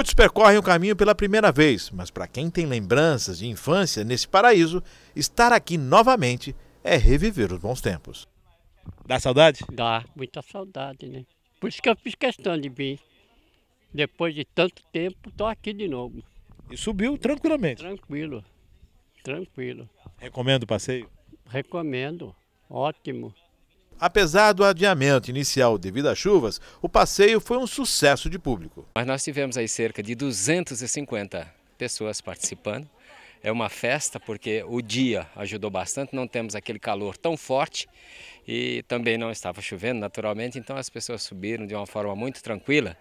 Muitos percorrem o caminho pela primeira vez, mas para quem tem lembranças de infância nesse paraíso, estar aqui novamente é reviver os bons tempos. Dá saudade? Dá, muita saudade, né? Por isso que eu fiz questão de vir. Depois de tanto tempo, estou aqui de novo. E subiu tranquilamente. Tranquilo, tranquilo. Recomendo o passeio? Recomendo, ótimo. Apesar do adiamento inicial devido às chuvas, o passeio foi um sucesso de público. Mas nós tivemos aí cerca de 250 pessoas participando. É uma festa porque o dia ajudou bastante, não temos aquele calor tão forte e também não estava chovendo naturalmente, então as pessoas subiram de uma forma muito tranquila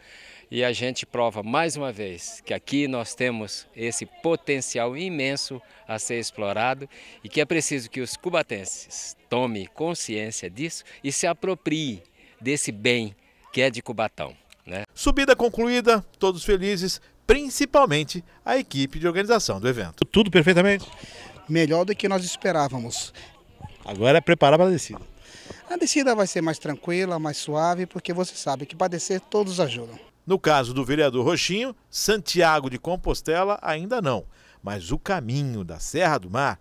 e a gente prova mais uma vez que aqui nós temos esse potencial imenso a ser explorado e que é preciso que os cubatenses tomem consciência disso e se apropriem desse bem que é de Cubatão. Né? Subida concluída, todos felizes, principalmente a equipe de organização do evento. Tudo perfeitamente? Melhor do que nós esperávamos. Agora é preparar para a descida. A descida vai ser mais tranquila, mais suave, porque você sabe que para descer todos ajudam. No caso do vereador Roxinho, Santiago de Compostela ainda não, mas o caminho da Serra do Mar.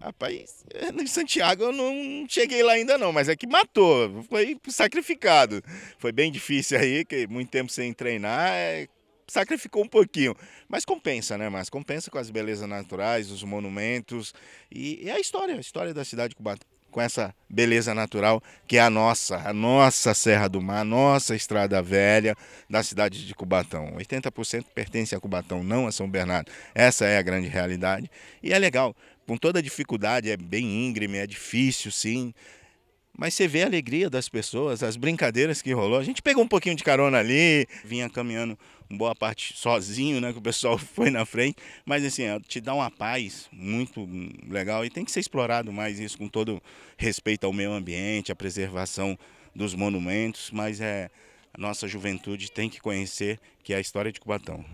Rapaz, no Santiago eu não cheguei lá ainda não, mas é que matou, foi sacrificado. Foi bem difícil aí, que muito tempo sem treinar, é, sacrificou um pouquinho. Mas compensa, né? Mas compensa com as belezas naturais, os monumentos e, e a história, a história da cidade de Cubatão com essa beleza natural que é a nossa, a nossa Serra do Mar, a nossa Estrada Velha da cidade de Cubatão. 80% pertence a Cubatão, não a São Bernardo. Essa é a grande realidade. E é legal, com toda a dificuldade, é bem íngreme, é difícil sim, mas você vê a alegria das pessoas, as brincadeiras que rolou. A gente pegou um pouquinho de carona ali, vinha caminhando boa parte sozinho, né? Que o pessoal foi na frente. Mas assim, te dá uma paz muito legal e tem que ser explorado mais isso com todo respeito ao meio ambiente, a preservação dos monumentos. Mas é a nossa juventude tem que conhecer que é a história de Cubatão.